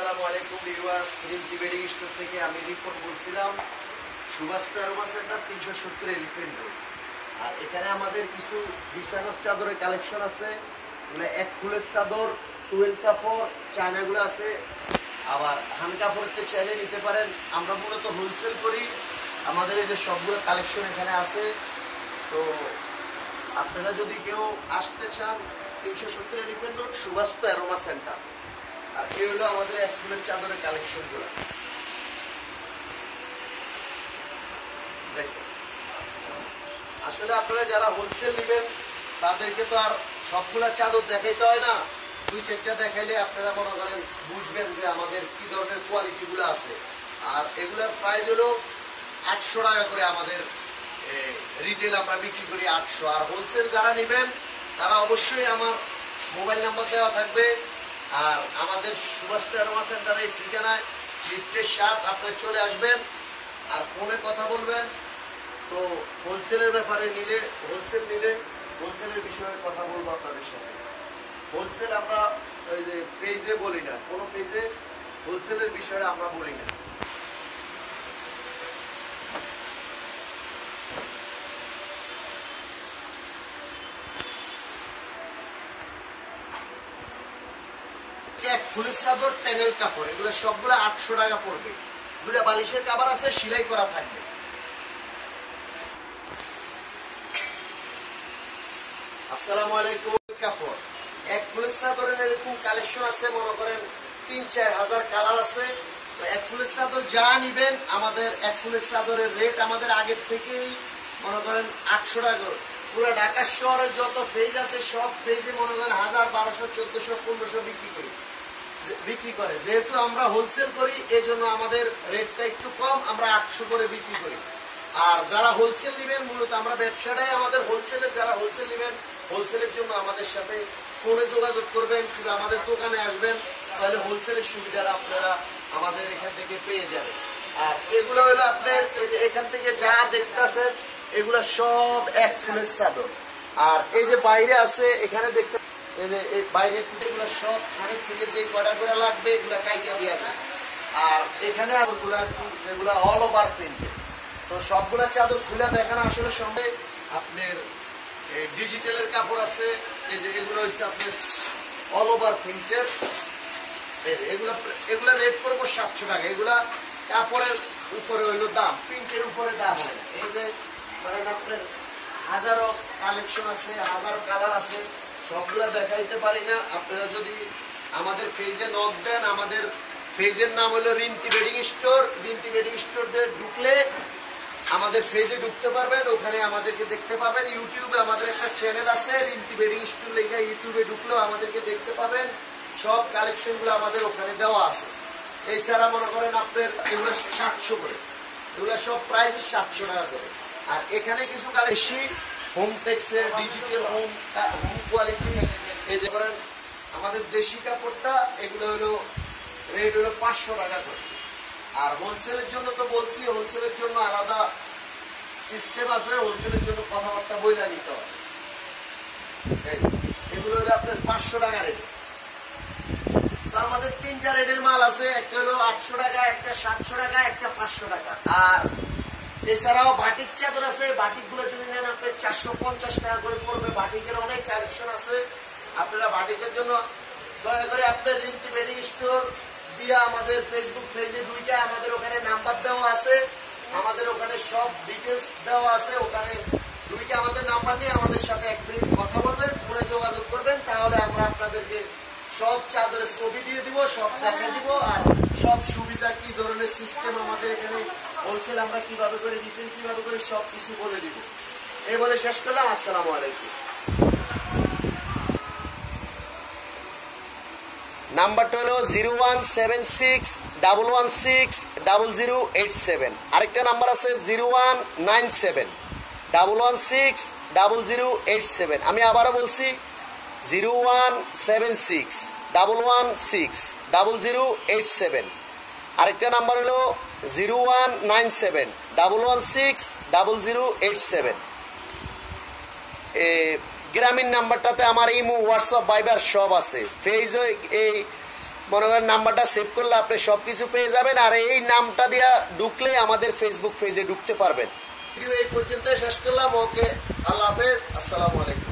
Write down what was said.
আসসালামু আলাইকুম viewers রিমতি bedding store থেকে আমি রিপোর্ট বলছিলাম। সুভাষ পেরোমা সেন্টার তিনশো সত্তর এলিফেন্ট রোড। আর এখানে আমাদের কিছু বিছানার চাদরের কালেকশন আছে। মানে এক ফুলের চাদর, টুয়েল কাপড়, চায়নাগুলো আছে। আবার হান কাপড়ের চাইলে নিতে পারেন। আমরা মূলত হোলসেল করি। আমাদের এই যে সবগুলো কালেকশন এখানে আছে। তো আপনারা যদি কেউ আসতে চান, তিনশো সত্তর এলিফেন্ট রোড সুভাষ পেরোমা সেন্টার। আর দেখুন। আসলে আপনারা যারা হোলসেল তাদেরকে তো আর সবগুলা চাদর দেখাইতে হয় না। দুই চারটা দেখাইলে আপনারা মনে করেন বুঝবেন যে আমাদের কি ধরনের আছে। আর এগুলার প্রাইস হলো আটশো টাকা করে আমাদের রিটেল আমরা বিক্রি করি আটশো। আর হোলসেল যারা নেবেন, তারা অবশ্যই আমার মোবাইল নাম্বার দেওয়া থাকবে। আর আমাদের সুভাষ সেন্টারের ঠিকানায় লিফটের সাত আপনি চলে আসবেন আর ফোনে কথা বলবেন। তো হোলসেলের ব্যাপারে নিলে, হোলসেল নিলে হোলসেলের বিষয়ে কথা বলব আপনাদের সাথে। হোলসেল আমরা ওই যে পেজে বলি না, কোনো পেজে হোলসেলের বিষয়ে আমরা বলি না। এক ফুলের চাদর টেনেল কাপড়, এগুলো সবগুলো আটশো টাকা পড়বে। দুটা বালিশের কাবার আছে, সেলাই করা থাকবে। আসসালামু আলাইকুম কাপড়। এক ফুলের চাদরের এরকম কালেকশন আছে, মনে করেন তিন, চার হাজার কালার আছে। তো এক ফুলের চাদর যা নিবেন, আমাদের এক ফুলের চাদরের রেট আমাদের আগের থেকেই, মনে করেন আটশো টাকা পুরো ঢাকা শহরে যত ফেজ আছে, সব ফেজে মনে করেন হাজার বারোশো, চোদ্দশো, পনেরোশো বিক্রি করি। বিক্রি করে। যেহেতু আমরা হোলসেল করি এই জন্য আমাদের রেটটা একটু কম, আমরা আটশো করে বিক্রি করি। আর যারা হোলসেল নেবেন, মূলত আমরা ব্যবসাটাই আমাদের হোলসেলের যারা হোলসেল নেবেন হোলসেলের জন্য আমাদের সাথে ফোনে যোগাযোগ করবেন, কিংবা আমাদের দোকানে আসবেন, তাহলে হোলসেলের সুবিধাটা আপনারা আমাদের এখান থেকে পেয়ে যাবেন। আর এগুলো হলো আপনার এখান থেকে যা দেখতেছেন, এগুলো সব এক ফুলের চাদর। আর এই যে বাইরে আছে, এখানে দেখতে বাইরের এগুলো সব খানিক থেকে যে কটা করে লাগবে, এগুলো কাইকা দিয়ে দেয় আর এখানে ওগুলো যেগুলো অল ওভার প্রিন্টেড তো সবগুলা চাদর খুলে দেখানো, আসলে সঙ্গে আপনার ডিজিটালের কাপড় আছে, এই যে এগুলো হচ্ছে আপনার অল ওভার প্রিন্টের এগুলো এগুলো রেট করব সাতশো টাকা। এগুলা কাপড়ের উপরে হইল দাম প্রিন্টের উপরে দাম হয় এই যে মানে আপনার হাজারো কালেকশন আছে, হাজারো কালার আছে। সবগুলা দেখাইতে পারি না। আপনারা যদি আমাদের পেজে নক দেন, আমাদের পেজের নাম হলো Rinti bedding store. Rinti bedding store ঢুকলে আমাদের পেজে ঢুকতে পারবেন। ওখানে আমাদেরকে দেখতে পাবেন। ইউটিউবে আমাদের একটা চ্যানেল আছে, রিন্তি বেডিং স্টোর লেখা ইউটিউবে ঢুকলেও আমাদেরকে দেখতে পাবেন। সব কালেকশনগুলো আমাদের ওখানে দেওয়া আছে। এছাড়া মনে করেন আপনার এগুলো সাতশো করে। এগুলো সব প্রাইস সাতশো টাকা করে। আর এখানে কিছু বেশি home digital home home quality এই যে করেন আমাদের দেশি কাপড়টা, এগুলো হলো রেট হলো পাঁচশো টাকা করে। আর হোলসেলের জন্য তো বলছি হোলসেলের জন্য আলাদা সিস্টেম আছে হোলসেলের জন্য কথাবার্তা বইলা নিতে হবে। এগুলো হলো আপনার পাঁচশো টাকা রেট আমাদের তিনটা রেটের মাল আছে, একটা হলো আটশো টাকা, একটা সাতশো টাকা, একটা পাঁচশো টাকা। আর এছাড়াও বাটিক চাদর আছে বাটিকগুলো যদি নেন আপনার চারশো পঞ্চাশ টাকা করে পড়বে। বাটিকের অনেক কালেকশন আছে। আপনারা বাটিকের জন্য দয়া করে আপনার রিন্তি বেডিং স্টোর দিয়ে আমাদের ফেসবুক পেজে দুইটা, আমাদের ওখানে নাম্বার দেওয়া আছে। আমাদের ওখানে সব ডিটেলস দেওয়া আছে। ওখানে দুইটা আমাদের নাম্বার নিয়ে আমাদের সাথে এক মিনিট কথা বলবেন, ফোনে যোগাযোগ করবেন। তাহলে আমরা আপনাদেরকে সব চাদরের ছবি দিয়ে দিব, সব দেখা দিব। আর সব সুবিধা কি ধরনের সিস্টেম আমাদের এখানে হোলসেল আমরা কীভাবে করে রিটেল কীভাবে করে সব কিছু বলে দিব? এই বলে শেষ করলাম, আসসালামু আলাইকুম। নাম্বারটা হলো zero one seven six double one six double zero eight seven. আরেকটা নাম্বার আছে zero one nine seven, double one six double zero eight seven. আমি আবারও বলছি, zero one seven six double one six double zero eight seven. আরেকটা number হলো zero one nine seven, double one six, double zero eight seven. Grameen নাম্বারটাতে আমার imo, WhatsApp, ভাইবার সব আছে। Phase এই, মনে করেন নাম্বারটা সেভ করলে আপনি সব কিছু পেয়ে যাবেন, আর এই নামটা দিয়া ঢুকলে আমাদের ফেসবুক পেজে ঢুকতে পারবেন। এই পর্যন্ত শেষ করলাম, ওকে, আল্লাহ হাফেজ, আসসালামু আলাইকুম।